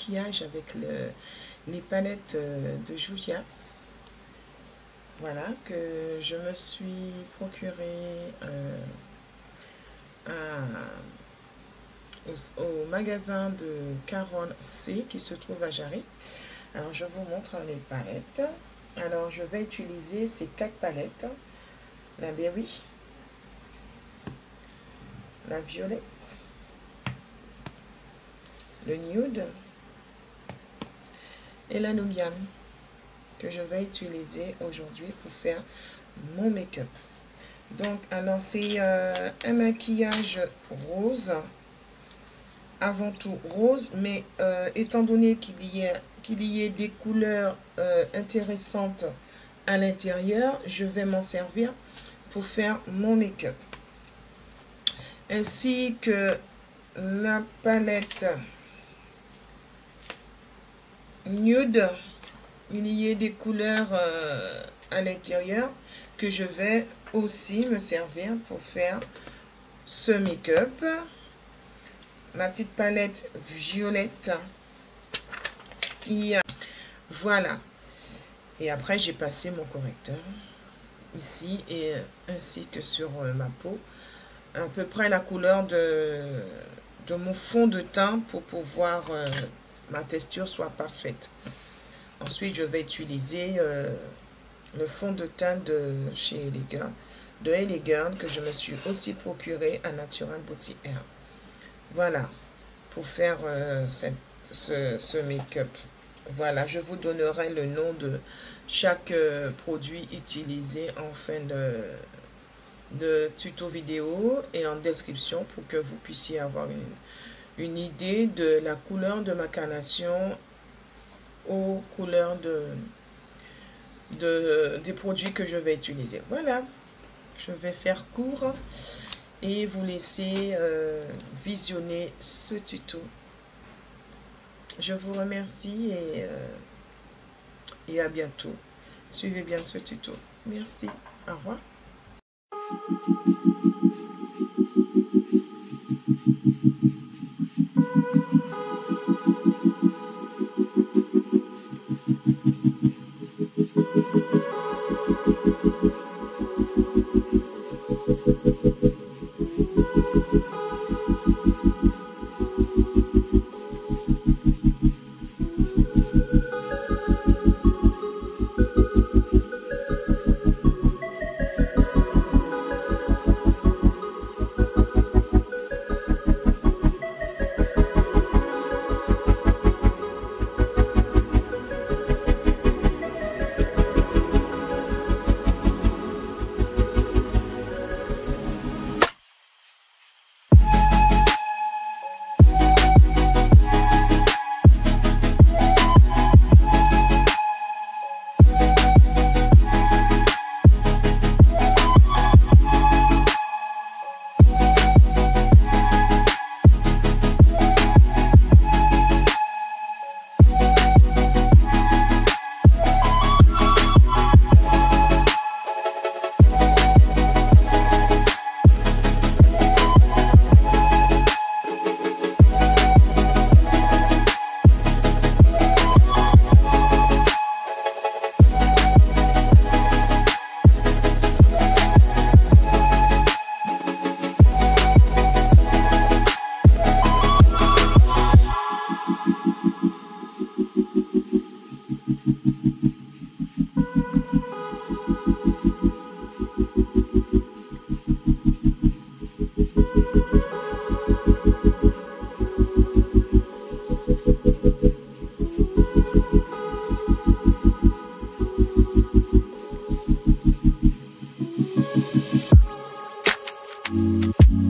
maquillage avec le- les palettes euh, de Julias. Voilà, que je me suis procuré euh, au magasin de Caron C qui se trouve à Jarry. Alors je vous montre les palettes. Alors je vais utiliser ces quatre palettes. La Berry, la violette, le nude et la que je vais utiliser aujourd'hui pour faire mon make-up. Donc, alors c'est euh, un maquillage rose, avant tout rose, mais euh, étant donné qu'il y, ait- qu'il y ait des couleurs euh, intéressantes à l'intérieur, je vais m'en servir pour faire mon make-up ainsi que la palette nude. Il y a des couleurs euh, à l'intérieur que je vais aussi me servir pour faire ce make-up. Ma petite palette violette. Voilà. Et après, j'ai passé mon correcteur ici et euh, ainsi que sur euh, ma peau à peu près la couleur de, de mon fond de teint pour pouvoir ma texture soit parfaite. Ensuite, je vais utiliser euh, le fond de teint de chez Elegant, de Elegant que je me suis aussi procuré à Natural Beauty Air. Voilà, pour faire euh, cette- ce, ce make-up. Voilà, je vous donnerai le nom de chaque euh, produit utilisé en fin de, de tuto vidéo et en description pour que vous puissiez avoir une, une idée de la couleur de ma carnation aux couleurs de, de, des produits que je vais utiliser. Voilà, je vais faire court et vous laisser euh, visionner ce tuto. Je vous remercie et, euh, et à bientôt. Suivez bien ce tuto. Merci. Au revoir. you.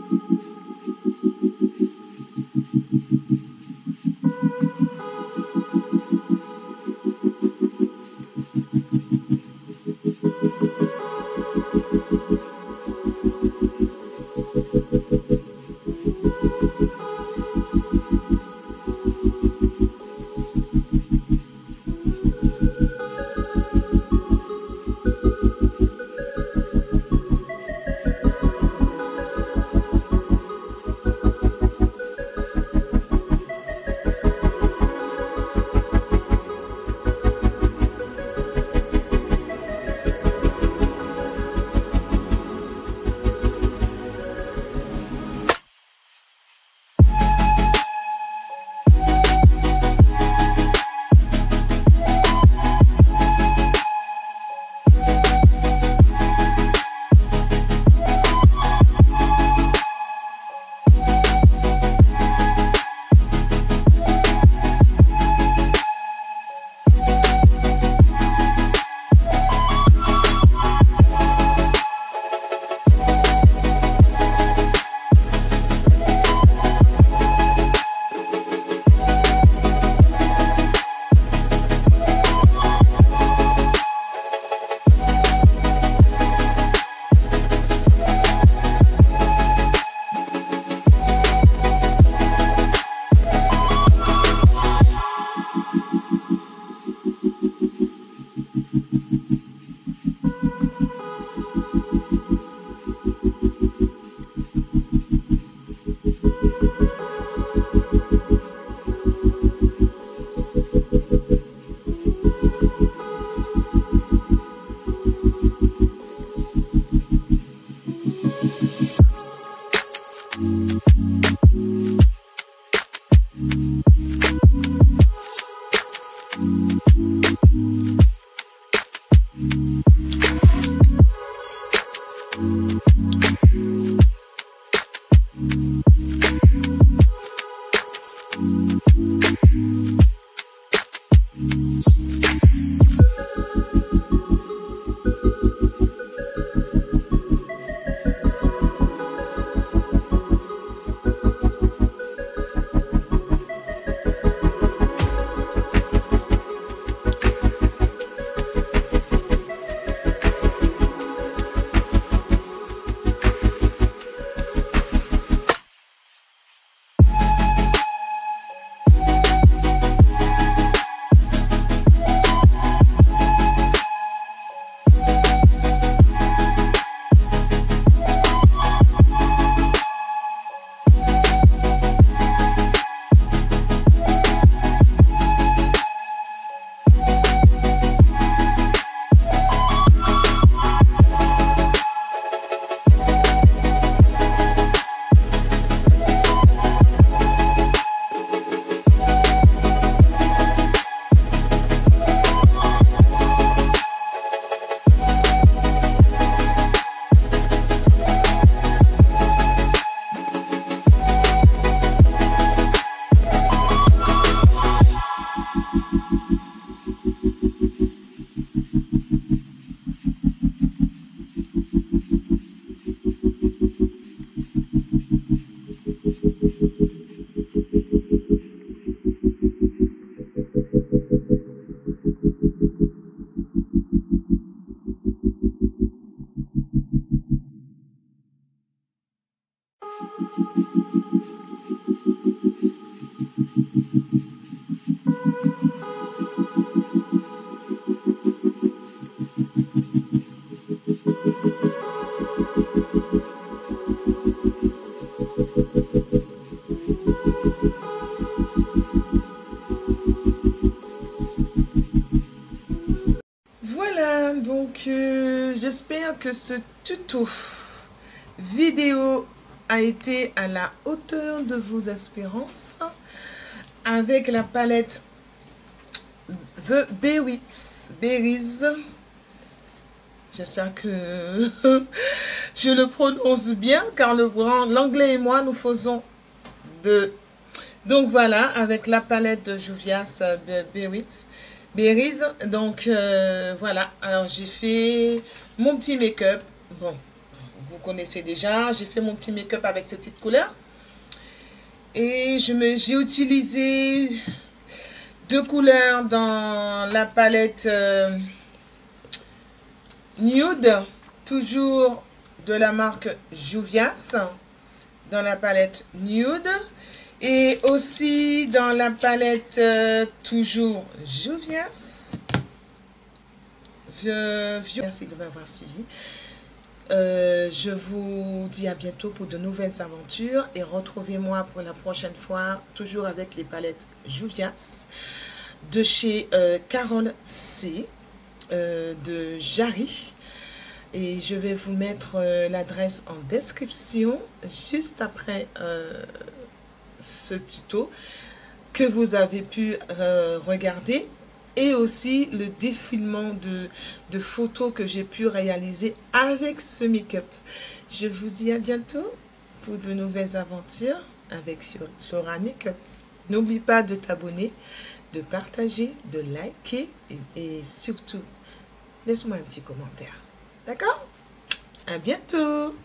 que ce tuto vidéo a été à la hauteur de vos espérances avec la palette The Berries. Berries. J'espère que je le prononce bien car l'anglais et moi nous faisons de... Donc voilà, avec la palette de Juvias Berries. Berries. Donc euh, voilà, alors j'ai fait mon petit make-up. Bon, vous connaissez déjà. J'ai fait mon petit make-up avec cette petite couleur. Et j'ai utilisé deux couleurs dans la palette euh, Nude, toujours de la marque Juvias, dans la palette Nude. Et aussi dans la palette euh, toujours Juvias. Merci de m'avoir suivi. Euh, je vous dis à bientôt pour de nouvelles aventures et retrouvez-moi pour la prochaine fois, toujours avec les palettes Juvias de chez euh, Carole C de Jarry. Et je vais vous mettre l'adresse en description juste après ce tuto que vous avez pu regarder et aussi le défilement de, de photos que j'ai pu réaliser avec ce make-up. Je vous dis à bientôt pour de nouvelles aventures avec Flora Makeup. N'oublie pas de t'abonner, de partager, de liker et, et surtout, laisse-moi un petit commentaire. D'accord? À bientôt